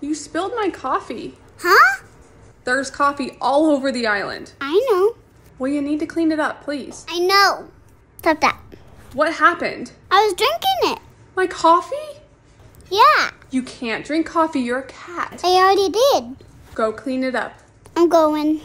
You spilled my coffee. Huh? There's coffee all over the island. I know. Well, you need to clean it up, please. I know. Stop that. What happened? I was drinking it. My coffee? Yeah, You can't drink coffee. You're a cat. I already did. Go clean it up. I'm going.